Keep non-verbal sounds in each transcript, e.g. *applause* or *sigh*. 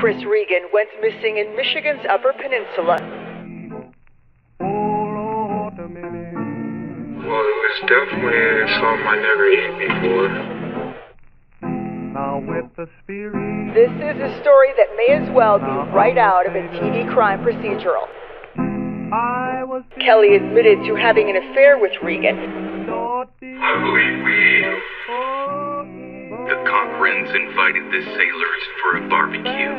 Chris Regan went missing in Michigan's Upper Peninsula. Well, it was definitely something I never hit before. Now with the spirit, This is a story that may as well be right out of a TV crime procedural. I was Kelly admitted to having an affair with Regan. I believe we, Cochrans, invited the Saylors for a barbecue.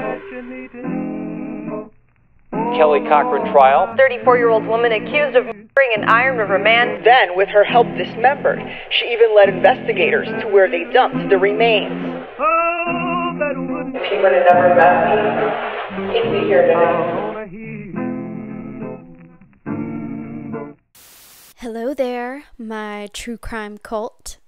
Kelly Cochran trial. 34 year old woman accused of murdering an Iron River man. Then, with her help dismembered, she even led investigators to where they dumped the remains. Oh, that would If he would have never met me, he'd be here today. on a hill. Hello there, my true crime cult.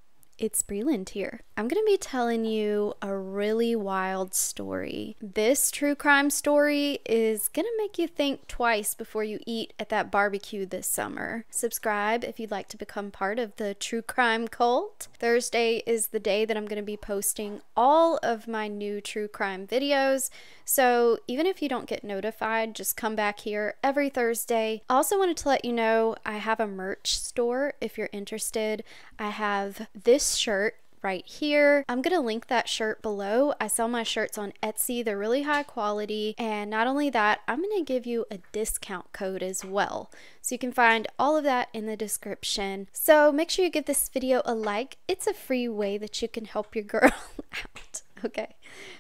It's Breland here. I'm going to be telling you a really wild story. This true crime story is going to make you think twice before you eat at that barbecue this summer. Subscribe if you'd like to become part of the true crime cult. Thursday is the day that I'm going to be posting all of my new true crime videos. So even if you don't get notified, just come back here every Thursday. Also wanted to let you know I have a merch store if you're interested. I have this shirt right here. I'm going to link that shirt below. I sell my shirts on Etsy. They're really high quality. And not only that, I'm going to give you a discount code as well. So you can find all of that in the description. So make sure you give this video a like. It's a free way that you can help your *laughs* girl out. Okay.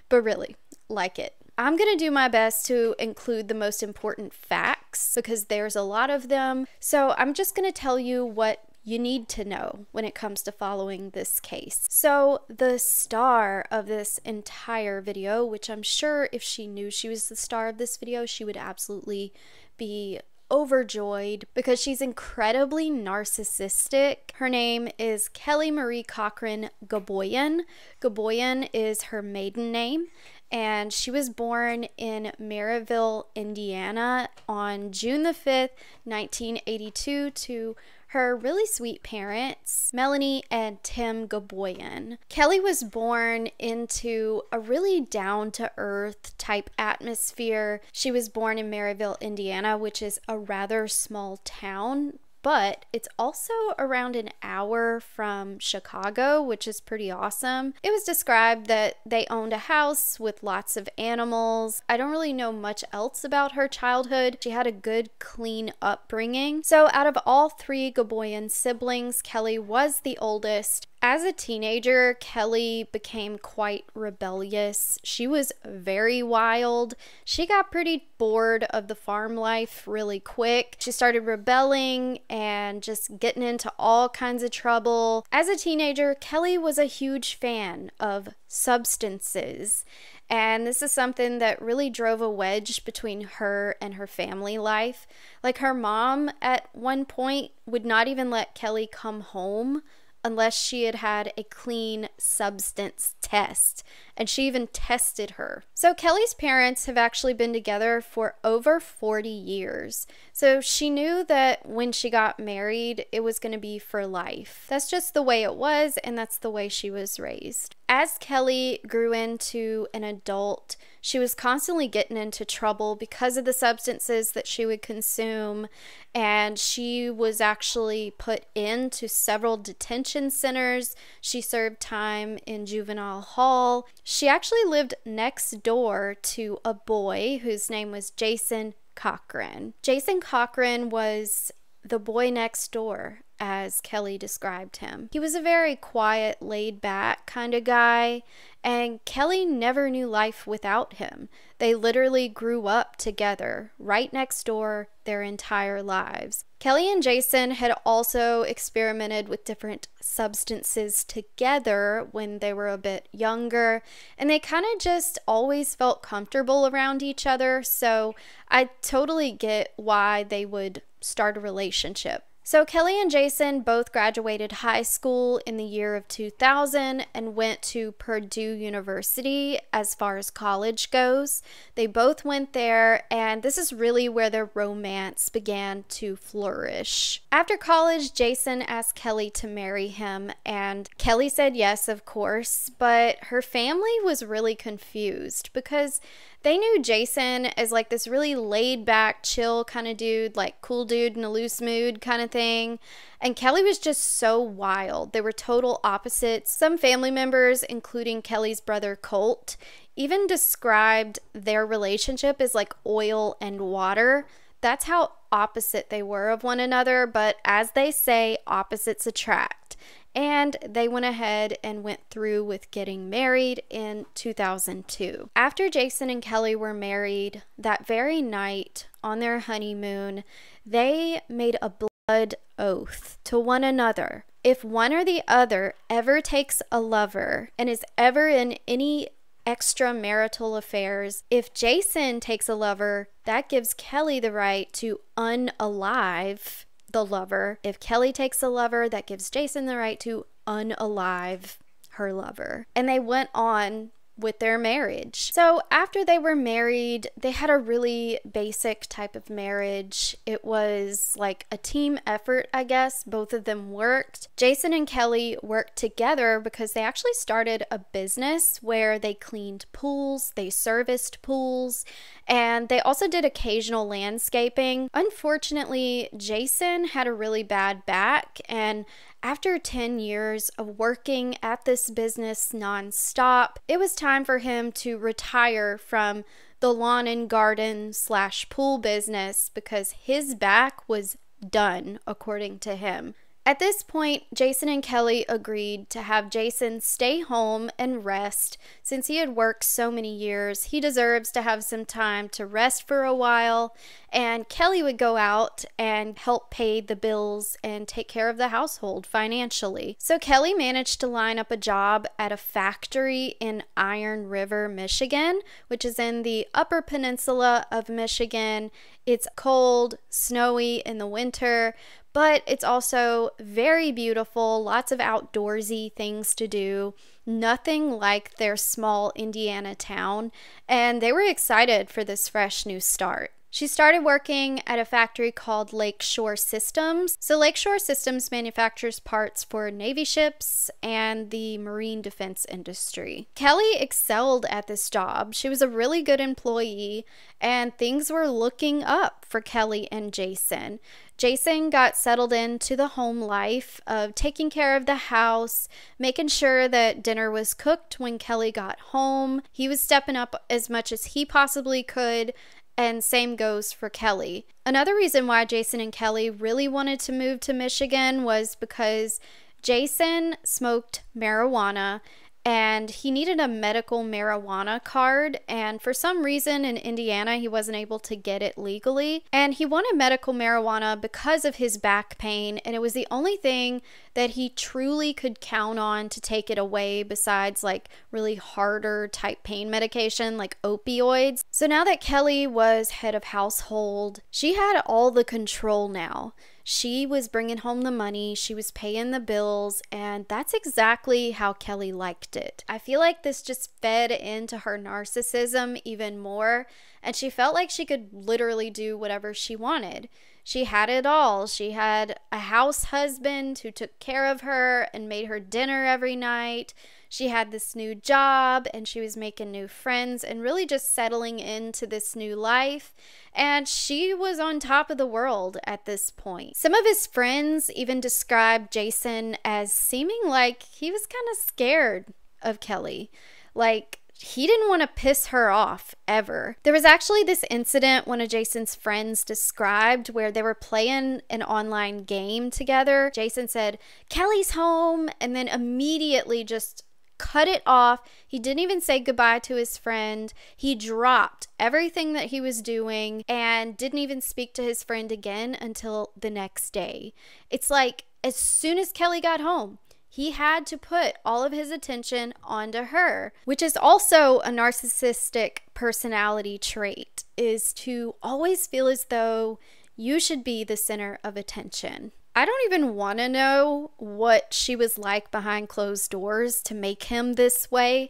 But really, like it. I'm going to do my best to include the most important facts because there's a lot of them. So I'm just going to tell you what you need to know when it comes to following this case. So, the star of this entire video, which I'm sure if she knew she was the star of this video, she would absolutely be overjoyed because she's incredibly narcissistic. Her name is Kelly Marie Cochran Gaboyan. Gaboyan is her maiden name, and she was born in Merrillville, Indiana on June the 5th, 1982 to her really sweet parents, Melanie and Tim Gaboyan. Kelly was born into a really down to earth type atmosphere. She was born in Merrillville, Indiana, which is a rather small town but it's also around an hour from Chicago, which is pretty awesome. It was described that they owned a house with lots of animals. I don't really know much else about her childhood. She had a good, clean upbringing. So, out of all three Gaboyan siblings, Kelly was the oldest. As a teenager, Kelly became quite rebellious. She was very wild. She got pretty bored of the farm life really quick. She started rebelling and just getting into all kinds of trouble. As a teenager, Kelly was a huge fan of substances. And this is something that really drove a wedge between her and her family life. Like her mom, at one point, would not even let Kelly come home unless she had had a clean substance test. And she even tested her. So Kelly's parents have actually been together for over 40 years. So she knew that when she got married, it was going to be for life. That's just the way it was, and that's the way she was raised. As Kelly grew into an adult, she was constantly getting into trouble because of the substances that she would consume, and she was actually put into several detention centers. She served time in juvenile hall. She actually lived next door to a boy whose name was Jason Cochran. Jason Cochran was the boy next door, as Kelly described him. He was a very quiet, laid back kind of guy, and Kelly never knew life without him. They literally grew up together, right next door, their entire lives. Kelly and Jason had also experimented with different substances together when they were a bit younger, and they kind of just always felt comfortable around each other. So I totally get why they would start a relationship. So, Kelly and Jason both graduated high school in the year of 2000 and went to Purdue University as far as college goes. They both went there, and this is really where their romance began to flourish. After college, Jason asked Kelly to marry him, and Kelly said yes, of course, but her family was really confused because they knew Jason as like this really laid back, chill kind of dude, like cool dude in a loose mood kind of thing. And Kelly was just so wild. They were total opposites. Some family members, including Kelly's brother Colt, even described their relationship as like oil and water. That's how opposite they were of one another, but as they say, opposites attract and they went ahead and went through with getting married in 2002. After Jason and Kelly were married, that very night on their honeymoon, they made a blood oath to one another. If one or the other ever takes a lover and is ever in any extramarital affairs, if Jason takes a lover, that gives Kelly the right to unalive the lover. If Kelly takes the lover, that gives Jason the right to unalive her lover. And they went on with their marriage. So, after they were married, they had a really basic type of marriage. It was like a team effort, I guess. Both of them worked. Jason and Kelly worked together because they actually started a business where they cleaned pools, they serviced pools, and they also did occasional landscaping. Unfortunately, Jason had a really bad back, and after 10 years of working at this business nonstop, it was time for him to retire from the lawn and garden slash pool business because his back was done, according to him. At this point, Jason and Kelly agreed to have Jason stay home and rest. Since he had worked so many years, he deserves to have some time to rest for a while, and Kelly would go out and help pay the bills and take care of the household financially. So Kelly managed to line up a job at a factory in Iron River, Michigan, which is in the upper peninsula of Michigan. It's cold, snowy in the winter, but it's also very beautiful, lots of outdoorsy things to do, nothing like their small Indiana town, and they were excited for this fresh new start. She started working at a factory called Lakeshore Systems. So, Lakeshore Systems manufactures parts for Navy ships and the marine defense industry. Kelly excelled at this job. She was a really good employee, and things were looking up for Kelly and Jason. Jason got settled into the home life of taking care of the house, making sure that dinner was cooked when Kelly got home. He was stepping up as much as he possibly could and same goes for Kelly. Another reason why Jason and Kelly really wanted to move to Michigan was because Jason smoked marijuana and he needed a medical marijuana card. And for some reason in Indiana, he wasn't able to get it legally. And he wanted medical marijuana because of his back pain. And it was the only thing that he truly could count on to take it away, besides like really harder type pain medication like opioids. So now that Kelly was head of household, she had all the control now. She was bringing home the money, she was paying the bills, and that's exactly how Kelly liked it. I feel like this just fed into her narcissism even more, and she felt like she could literally do whatever she wanted. She had it all. She had a house husband who took care of her and made her dinner every night. She had this new job and she was making new friends and really just settling into this new life. And she was on top of the world at this point. Some of his friends even described Jason as seeming like he was kind of scared of Kelly. Like, he didn't want to piss her off ever. There was actually this incident one of Jason's friends described where they were playing an online game together. Jason said, Kelly's home, and then immediately just cut it off. He didn't even say goodbye to his friend. He dropped everything that he was doing and didn't even speak to his friend again until the next day. It's like as soon as Kelly got home, he had to put all of his attention onto her, which is also a narcissistic personality trait is to always feel as though you should be the center of attention. I don't even want to know what she was like behind closed doors to make him this way.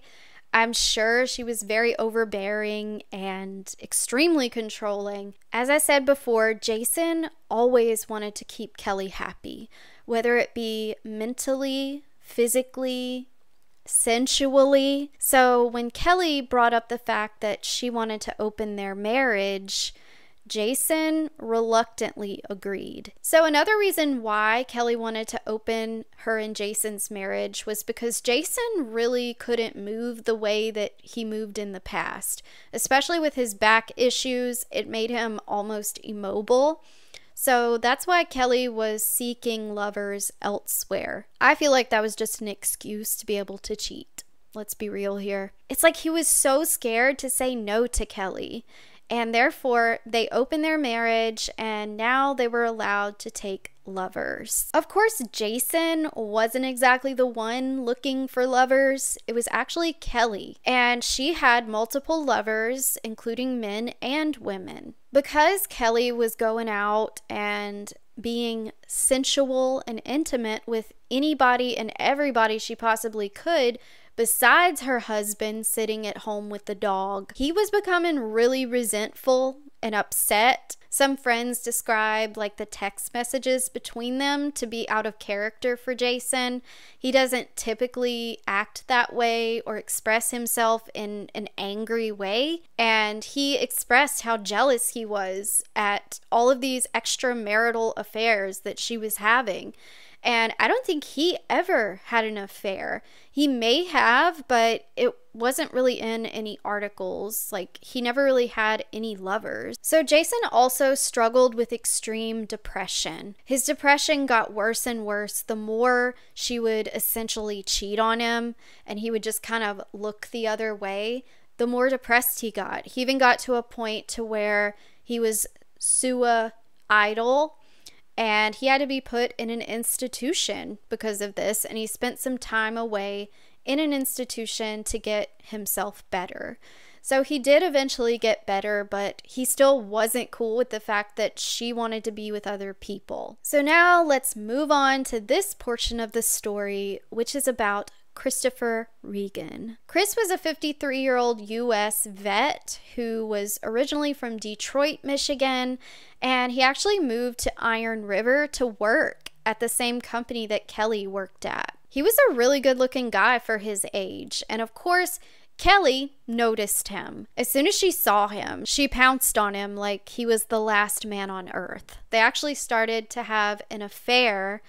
I'm sure she was very overbearing and extremely controlling. As I said before, Jason always wanted to keep Kelly happy, whether it be mentally, physically, sensually. So when Kelly brought up the fact that she wanted to open their marriage, Jason reluctantly agreed. So, another reason why Kelly wanted to open her and Jason's marriage was because Jason really couldn't move the way that he moved in the past, especially with his back issues. It made him almost immobile. So that's why Kelly was seeking lovers elsewhere. I feel like that was just an excuse to be able to cheat. Let's be real here. It's like he was so scared to say no to Kelly and therefore they opened their marriage and now they were allowed to take lovers. Of course, Jason wasn't exactly the one looking for lovers. It was actually Kelly, and she had multiple lovers, including men and women. Because Kelly was going out and being sensual and intimate with anybody and everybody she possibly could, besides her husband sitting at home with the dog. He was becoming really resentful and upset. Some friends describe like the text messages between them to be out of character for Jason. He doesn't typically act that way or express himself in an angry way. And he expressed how jealous he was at all of these extramarital affairs that she was having. And I don't think he ever had an affair. He may have, but it wasn't really in any articles. Like, he never really had any lovers. So, Jason also struggled with extreme depression. His depression got worse and worse the more she would essentially cheat on him and he would just kind of look the other way. The more depressed he got. He even got to a point to where he was sua suicidal and he had to be put in an institution because of this and he spent some time away in an institution to get himself better. So he did eventually get better, but he still wasn't cool with the fact that she wanted to be with other people. So now let's move on to this portion of the story, which is about Christopher Regan. Chris was a 53 year old U.S. vet who was originally from Detroit, Michigan, and he actually moved to Iron River to work at the same company that Kelly worked at. He was a really good looking guy for his age, and of course, Kelly noticed him. As soon as she saw him, she pounced on him like he was the last man on earth. They actually started to have an affair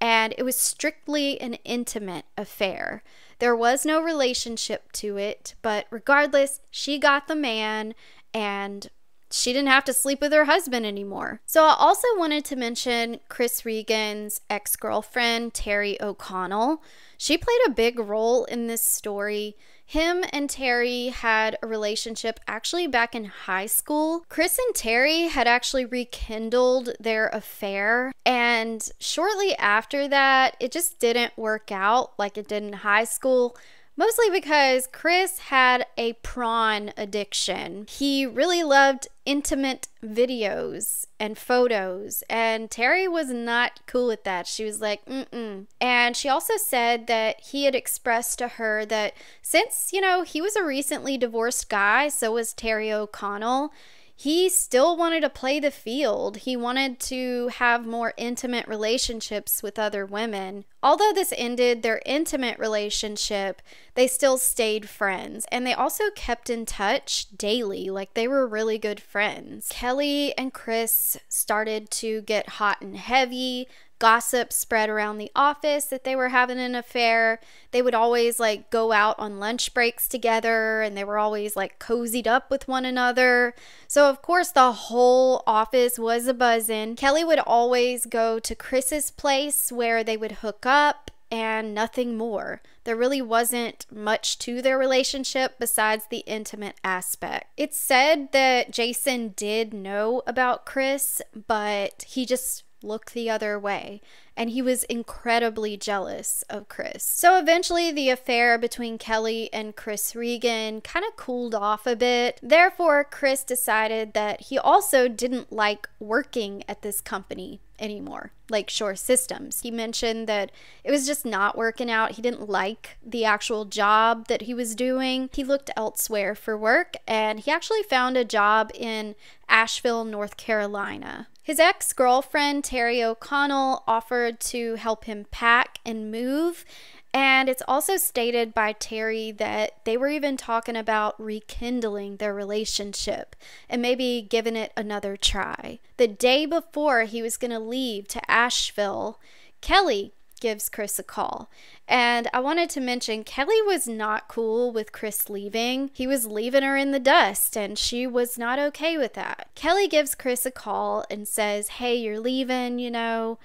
and it was strictly an intimate affair. There was no relationship to it, but regardless, she got the man and she didn't have to sleep with her husband anymore. So, I also wanted to mention Chris Regan's ex girlfriend, Terry O'Connell. She played a big role in this story. Him and Terry had a relationship actually back in high school. Chris and Terry had actually rekindled their affair, and shortly after that, it just didn't work out like it did in high school. Mostly because Chris had a prawn addiction. He really loved intimate videos and photos, and Terry was not cool with that. She was like, mm mm. And she also said that he had expressed to her that since, you know, he was a recently divorced guy, so was Terry O'Connell he still wanted to play the field. He wanted to have more intimate relationships with other women. Although this ended their intimate relationship, they still stayed friends and they also kept in touch daily. Like they were really good friends. Kelly and Chris started to get hot and heavy gossip spread around the office that they were having an affair. They would always like go out on lunch breaks together and they were always like cozied up with one another. So, of course, the whole office was a buzzing. Kelly would always go to Chris's place where they would hook up and nothing more. There really wasn't much to their relationship besides the intimate aspect. It's said that Jason did know about Chris, but he just look the other way. And he was incredibly jealous of Chris. So eventually, the affair between Kelly and Chris Regan kind of cooled off a bit. Therefore, Chris decided that he also didn't like working at this company anymore, Lakeshore Systems. He mentioned that it was just not working out. He didn't like the actual job that he was doing. He looked elsewhere for work and he actually found a job in Asheville, North Carolina. His ex girlfriend, Terry O'Connell, offered to help him pack and move. And it's also stated by Terry that they were even talking about rekindling their relationship and maybe giving it another try. The day before he was going to leave to Asheville, Kelly gives Chris a call. And I wanted to mention Kelly was not cool with Chris leaving. He was leaving her in the dust, and she was not okay with that. Kelly gives Chris a call and says, Hey, you're leaving, you know.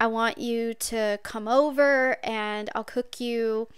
I want you to come over and I'll cook you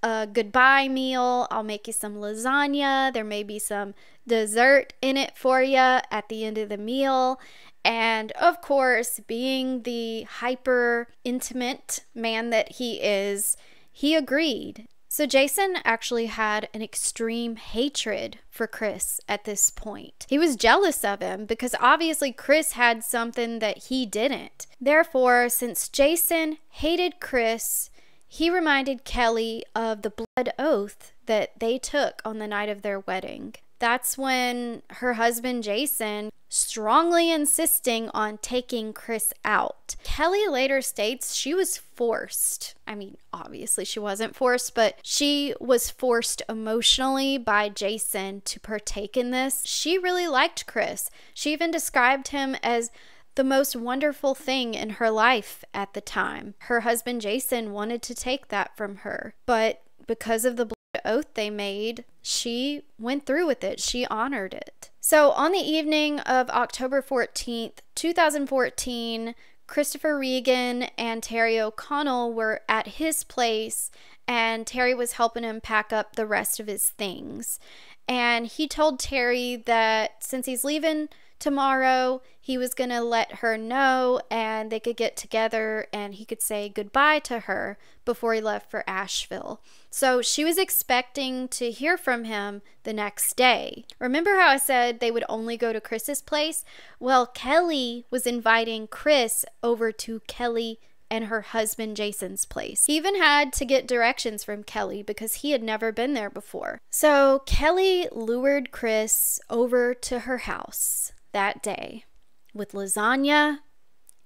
a goodbye meal. I'll make you some lasagna. There may be some dessert in it for you at the end of the meal. And of course, being the hyper intimate man that he is, he agreed. So Jason actually had an extreme hatred for Chris at this point. He was jealous of him because obviously Chris had something that he didn't. Therefore, since Jason hated Chris, he reminded Kelly of the blood oath that they took on the night of their wedding. That's when her husband Jason strongly insisting on taking Chris out. Kelly later states she was forced. I mean, obviously she wasn't forced, but she was forced emotionally by Jason to partake in this. She really liked Chris. She even described him as the most wonderful thing in her life at the time. Her husband Jason wanted to take that from her, but because of the oath they made, she went through with it. She honored it. So, on the evening of October 14th, 2014, Christopher Regan and Terry O'Connell were at his place, and Terry was helping him pack up the rest of his things. And he told Terry that since he's leaving tomorrow. He was going to let her know and they could get together and he could say goodbye to her before he left for Asheville. So she was expecting to hear from him the next day. Remember how I said they would only go to Chris's place? Well, Kelly was inviting Chris over to Kelly and her husband Jason's place. He even had to get directions from Kelly because he had never been there before. So Kelly lured Chris over to her house that day with lasagna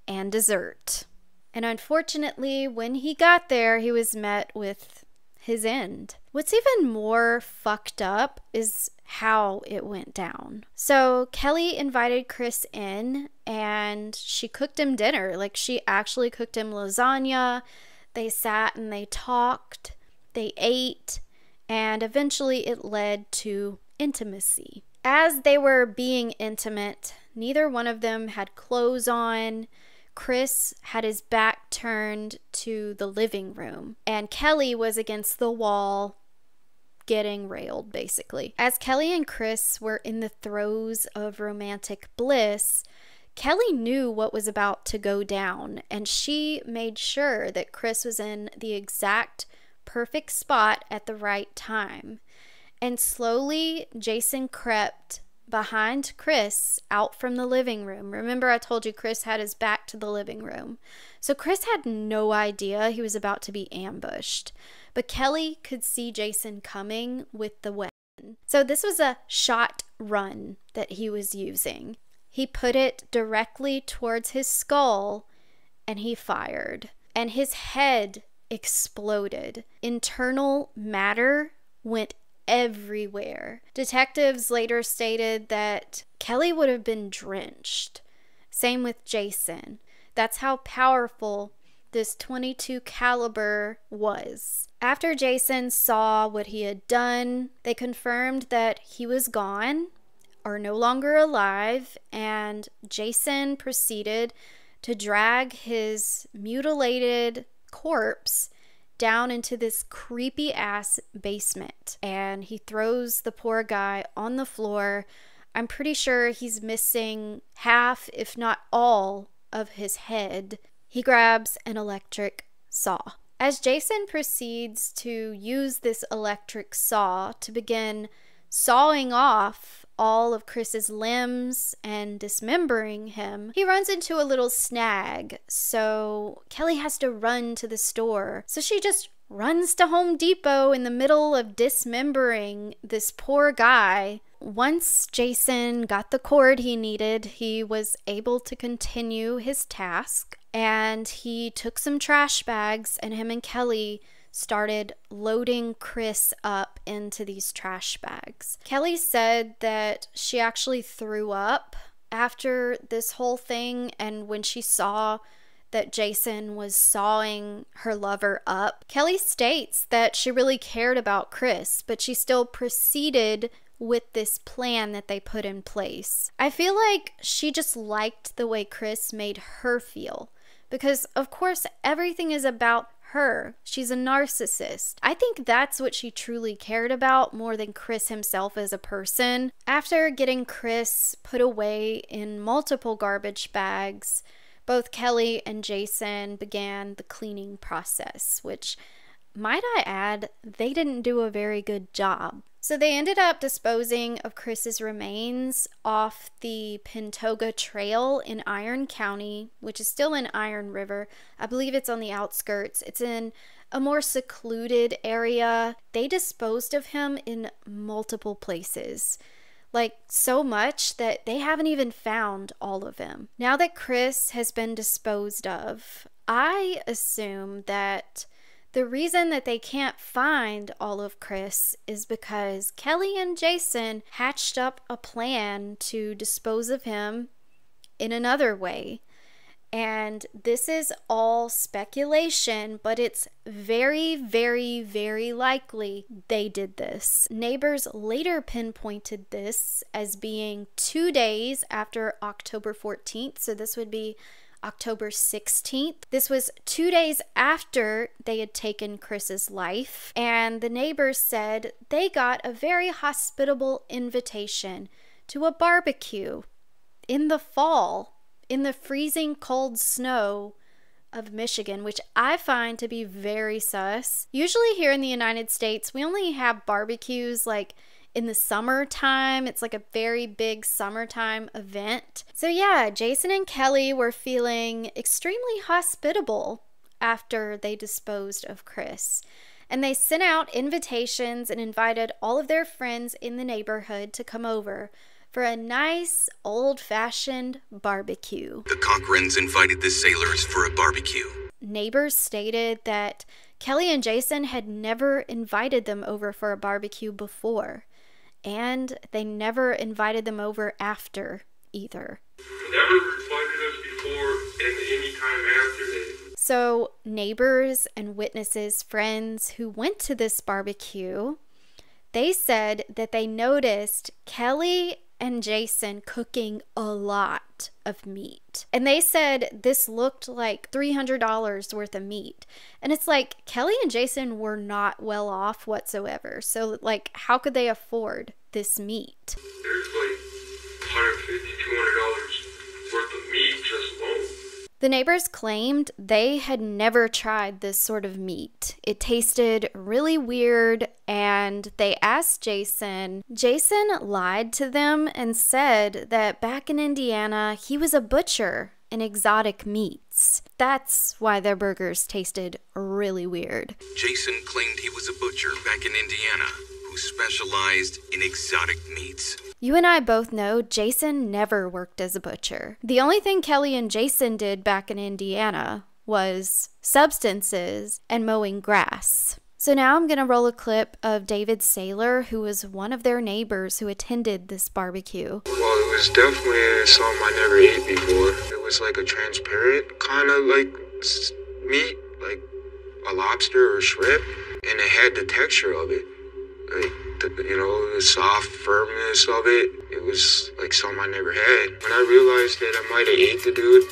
and dessert. And unfortunately, when he got there, he was met with his end. What's even more fucked up is how it went down. So Kelly invited Chris in and she cooked him dinner. Like she actually cooked him lasagna. They sat and they talked, they ate, and eventually it led to intimacy. As they were being intimate, neither one of them had clothes on. Chris had his back turned to the living room, and Kelly was against the wall getting railed, basically. As Kelly and Chris were in the throes of romantic bliss, Kelly knew what was about to go down, and she made sure that Chris was in the exact perfect spot at the right time. And slowly, Jason crept behind Chris out from the living room. Remember, I told you Chris had his back to the living room. So Chris had no idea he was about to be ambushed. But Kelly could see Jason coming with the weapon. So this was a shot run that he was using. He put it directly towards his skull and he fired. And his head exploded. Internal matter went everywhere. Detectives later stated that Kelly would have been drenched. Same with Jason. That's how powerful this 22 caliber was. After Jason saw what he had done, they confirmed that he was gone or no longer alive and Jason proceeded to drag his mutilated corpse down into this creepy ass basement and he throws the poor guy on the floor. I'm pretty sure he's missing half, if not all, of his head. he grabs an electric saw. As Jason proceeds to use this electric saw to begin sawing off all of Chris's limbs and dismembering him, he runs into a little snag. So Kelly has to run to the store. So she just runs to Home Depot in the middle of dismembering this poor guy. Once Jason got the cord he needed, he was able to continue his task and he took some trash bags and him and Kelly started loading Chris up into these trash bags. Kelly said that she actually threw up after this whole thing and when she saw that Jason was sawing her lover up. Kelly states that she really cared about Chris, but she still proceeded with this plan that they put in place. I feel like she just liked the way Chris made her feel because, of course, everything is about her. She's a narcissist. I think that's what she truly cared about more than Chris himself as a person. After getting Chris put away in multiple garbage bags, both Kelly and Jason began the cleaning process, which, might I add, they didn't do a very good job. So they ended up disposing of Chris's remains off the Pentoga Trail in Iron County, which is still in Iron River. I believe it's on the outskirts. It's in a more secluded area. They disposed of him in multiple places. Like so much that they haven't even found all of him. Now that Chris has been disposed of, I assume that the reason that they can't find all of Chris is because Kelly and Jason hatched up a plan to dispose of him in another way. And this is all speculation, but it's very, very, very likely they did this. Neighbors later pinpointed this as being two days after October 14th. So this would be October 16th. This was two days after they had taken Chris's life, and the neighbors said they got a very hospitable invitation to a barbecue in the fall, in the freezing cold snow of Michigan, which I find to be very sus. Usually, here in the United States, we only have barbecues like in the summertime. It's like a very big summertime event. So, yeah, Jason and Kelly were feeling extremely hospitable after they disposed of Chris. And they sent out invitations and invited all of their friends in the neighborhood to come over for a nice old fashioned barbecue. The Cochrans invited the Saylors for a barbecue. Neighbors stated that Kelly and Jason had never invited them over for a barbecue before and they never invited them over after either. Never invited us before and any time after that. So, neighbors and witnesses, friends who went to this barbecue, they said that they noticed Kelly and Jason cooking a lot of meat. And they said this looked like $300 worth of meat. And it's like Kelly and Jason were not well off whatsoever. So, like, how could they afford this meat? There's like $150, The neighbors claimed they had never tried this sort of meat. It tasted really weird, and they asked Jason. Jason lied to them and said that back in Indiana, he was a butcher in exotic meats. That's why their burgers tasted really weird. Jason claimed he was a butcher back in Indiana who specialized in exotic meats. You and I both know Jason never worked as a butcher. The only thing Kelly and Jason did back in Indiana was substances and mowing grass. So now I'm going to roll a clip of David Saylor, who was one of their neighbors who attended this barbecue. Well, it was definitely something I never ate before. It was like a transparent kind of like meat, like a lobster or shrimp, and it had the texture of it. Like, the, you know, the soft firmness of it. It was like something I never had. When I realized that I might have ate the dude,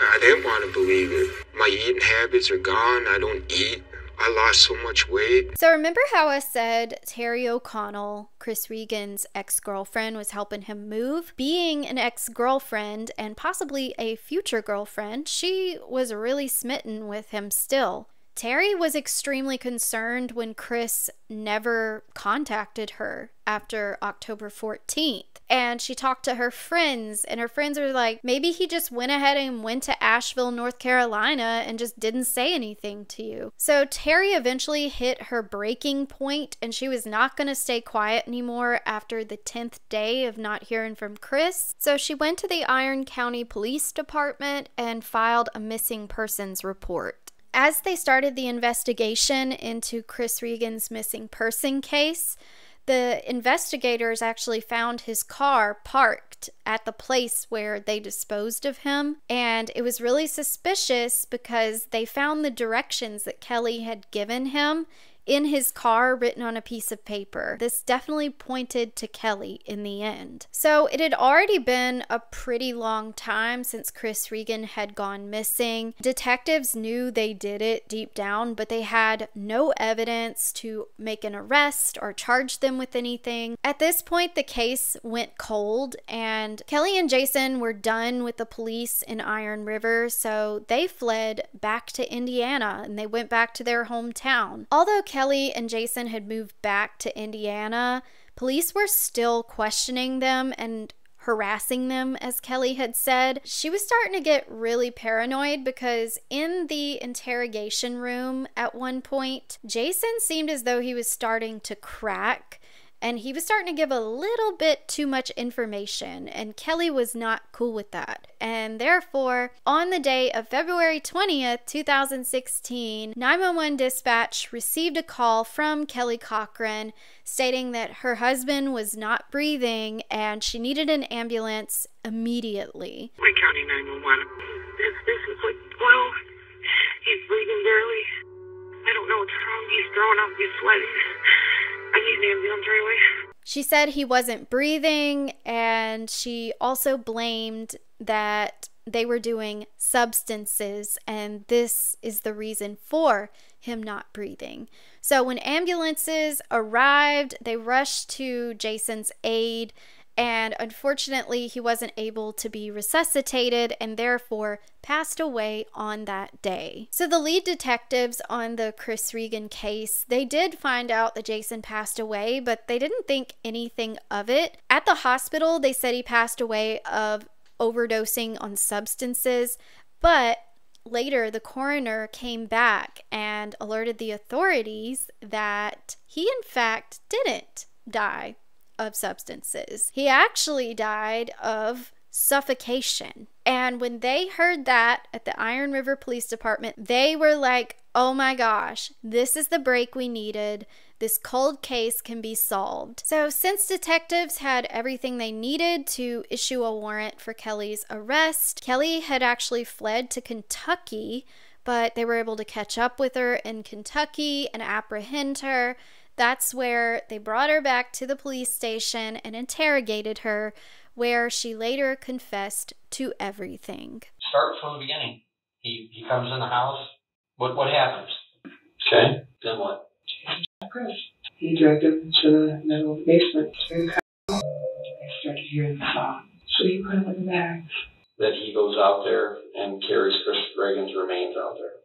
I didn't want to believe it. My eating habits are gone. I don't eat I lost so much weight. So, remember how I said Terry O'Connell, Chris Regan's ex girlfriend, was helping him move? Being an ex girlfriend and possibly a future girlfriend, she was really smitten with him still. Terry was extremely concerned when Chris never contacted her after October 14th. And she talked to her friends, and her friends were like, maybe he just went ahead and went to Asheville, North Carolina, and just didn't say anything to you. So Terry eventually hit her breaking point, and she was not going to stay quiet anymore after the 10th day of not hearing from Chris. So she went to the Iron County Police Department and filed a missing persons report. As they started the investigation into Chris Regan's missing person case, the investigators actually found his car parked at the place where they disposed of him. And it was really suspicious because they found the directions that Kelly had given him in his car written on a piece of paper. This definitely pointed to Kelly in the end. So it had already been a pretty long time since Chris Regan had gone missing. Detectives knew they did it deep down, but they had no evidence to make an arrest or charge them with anything. At this point, the case went cold, and Kelly and Jason were done with the police in Iron River, so they fled back to Indiana and they went back to their hometown. Although Kelly and Jason had moved back to Indiana, police were still questioning them and harassing them, as Kelly had said. She was starting to get really paranoid because in the interrogation room at one point, Jason seemed as though he was starting to crack and he was starting to give a little bit too much information, and Kelly was not cool with that. And therefore, on the day of February 20th, 2016, 911 dispatch received a call from Kelly Cochran stating that her husband was not breathing and she needed an ambulance immediately. Wayne County 911. This, this is like, well, he's breathing barely. I don't know what's wrong. He's throwing up. He's sweating. I need an ambulance right away. She said he wasn't breathing, and she also blamed that they were doing substances, and this is the reason for him not breathing. So when ambulances arrived, they rushed to Jason's aid and unfortunately, he wasn't able to be resuscitated and therefore passed away on that day. So the lead detectives on the Chris Regan case, they did find out that Jason passed away, but they didn't think anything of it. At the hospital, they said he passed away of overdosing on substances, but later the coroner came back and alerted the authorities that he in fact didn't die of substances. He actually died of suffocation. And when they heard that at the Iron River Police Department, they were like, oh my gosh, this is the break we needed. This cold case can be solved. So, since detectives had everything they needed to issue a warrant for Kelly's arrest, Kelly had actually fled to Kentucky, but they were able to catch up with her in Kentucky and apprehend her. That's where they brought her back to the police station and interrogated her, where she later confessed to everything. Start from the beginning. He he comes in the house. What what happens? Okay. Then what? Chris. He dragged him into the middle of the basement. I started hearing the song. So he put him in the bags. Then he goes out there and carries Chris Regan's remains out there.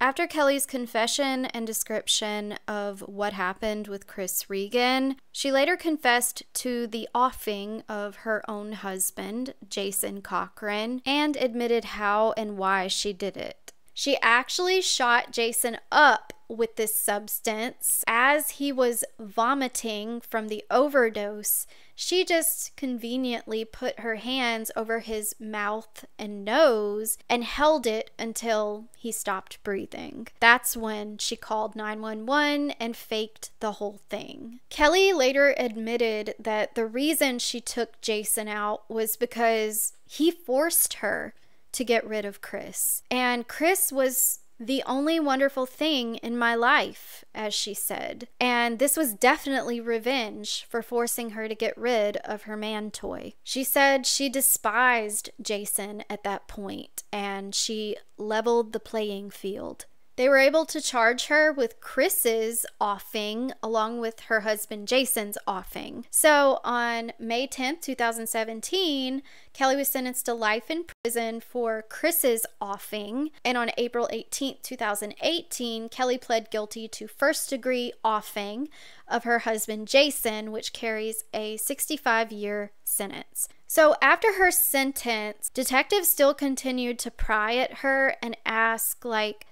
After Kelly's confession and description of what happened with Chris Regan, she later confessed to the offing of her own husband, Jason Cochran, and admitted how and why she did it. She actually shot Jason up with this substance as he was vomiting from the overdose. She just conveniently put her hands over his mouth and nose and held it until he stopped breathing. That's when she called 911 and faked the whole thing. Kelly later admitted that the reason she took Jason out was because he forced her to get rid of Chris. And Chris was the only wonderful thing in my life, as she said. And this was definitely revenge for forcing her to get rid of her man toy. She said she despised Jason at that point and she leveled the playing field They were able to charge her with Chris's offing along with her husband Jason's offing. So on May 10th, 2017, Kelly was sentenced to life in prison for Chris's offing. And on April 18th, 2018, Kelly pled guilty to first degree offing of her husband Jason, which carries a 65 year sentence. So after her sentence, detectives still continued to pry at her and ask, like,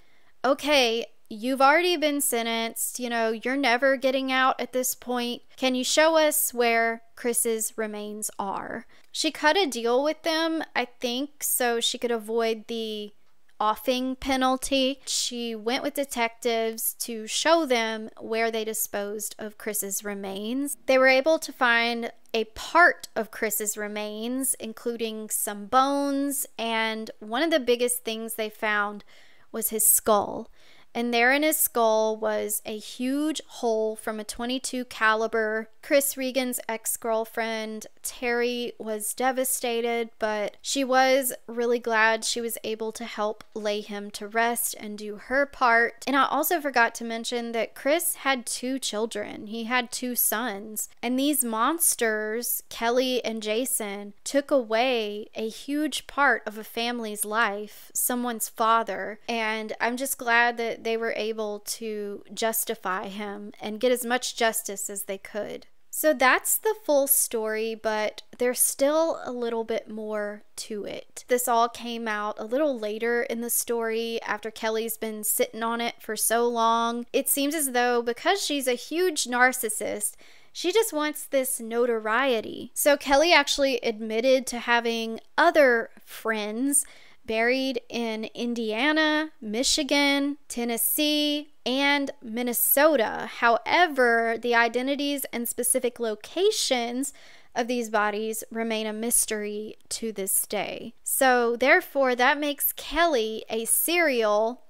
okay, you've already been sentenced. You know, you're never getting out at this point. Can you show us where Chris's remains are? She cut a deal with them, I think, so she could avoid the offing penalty. She went with detectives to show them where they disposed of Chris's remains. They were able to find a part of Chris's remains, including some bones, and one of the biggest things they found was his skull. And there in his skull was a huge hole from a 22 caliber. Chris Regan's ex-girlfriend, Terry, was devastated, but she was really glad she was able to help lay him to rest and do her part. And I also forgot to mention that Chris had two children. He had two sons. And these monsters, Kelly and Jason, took away a huge part of a family's life, someone's father. And I'm just glad that they were able to justify him and get as much justice as they could. So that's the full story, but there's still a little bit more to it. This all came out a little later in the story after Kelly's been sitting on it for so long. It seems as though because she's a huge narcissist, she just wants this notoriety. So Kelly actually admitted to having other friends buried in Indiana, Michigan, Tennessee, and Minnesota. However, the identities and specific locations of these bodies remain a mystery to this day. So, therefore, that makes Kelly a serial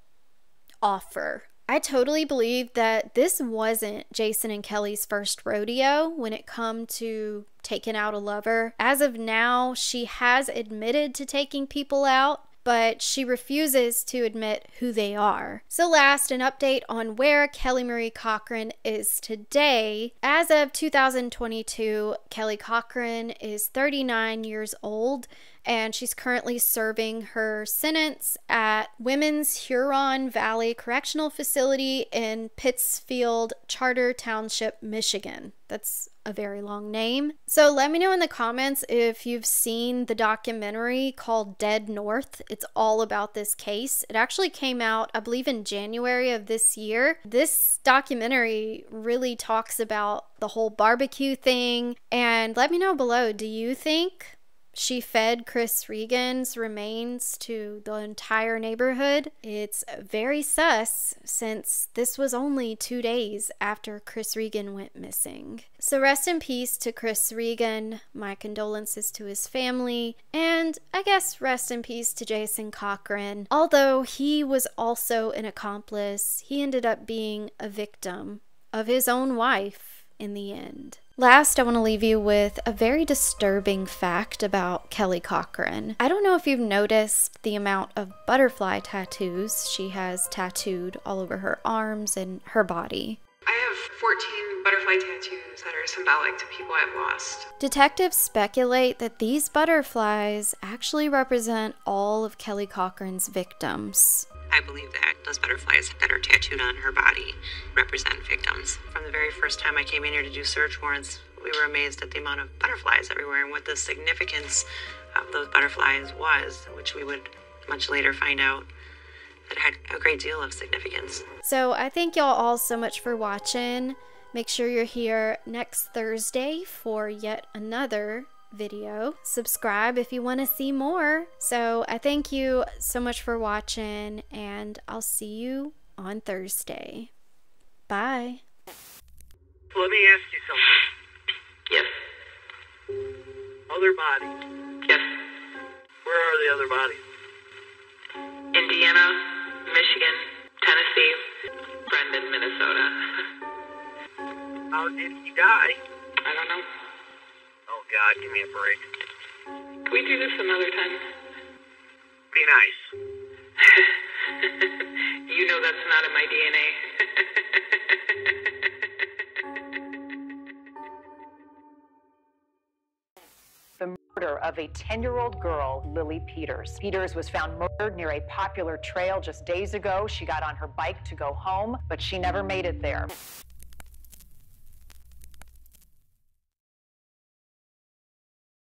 offer. I totally believe that this wasn't Jason and Kelly's first rodeo when it come to taking out a lover. As of now, she has admitted to taking people out, but she refuses to admit who they are. So, last, an update on where Kelly Marie Cochran is today. As of 2022, Kelly Cochran is 39 years old and she's currently serving her sentence at Women's Huron Valley Correctional Facility in Pittsfield Charter Township, Michigan. That's a very long name. So let me know in the comments if you've seen the documentary called Dead North. It's all about this case. It actually came out, I believe, in January of this year. This documentary really talks about the whole barbecue thing. And let me know below do you think she fed Chris Regan's remains to the entire neighborhood. It's very sus since this was only two days after Chris Regan went missing. So, rest in peace to Chris Regan. My condolences to his family. And I guess rest in peace to Jason Cochran. Although he was also an accomplice, he ended up being a victim of his own wife in the end. Last, I want to leave you with a very disturbing fact about Kelly Cochran. I don't know if you've noticed the amount of butterfly tattoos she has tattooed all over her arms and her body. I have 14 butterfly tattoos that are symbolic to people I've lost. Detectives speculate that these butterflies actually represent all of Kelly Cochran's victims. I believe that those butterflies that are tattooed on her body represent victims. From the very first time I came in here to do search warrants, we were amazed at the amount of butterflies everywhere and what the significance of those butterflies was, which we would much later find out that had a great deal of significance. So I thank y'all all so much for watching. Make sure you're here next Thursday for yet another video. Subscribe if you want to see more. So I thank you so much for watching, and I'll see you on Thursday. Bye. Let me ask you something. Yes. Other bodies. Yes. Where are the other bodies? Indiana, Michigan, Tennessee, Brendan, Minnesota. *laughs* How did he die? I don't know. Oh God, give me a break. Can we do this another time? Be nice. *laughs* You know that's not in my DNA. *laughs* the murder of a 10 year old girl, Lily Peters. Peters was found murdered near a popular trail just days ago. She got on her bike to go home, but she never made it there.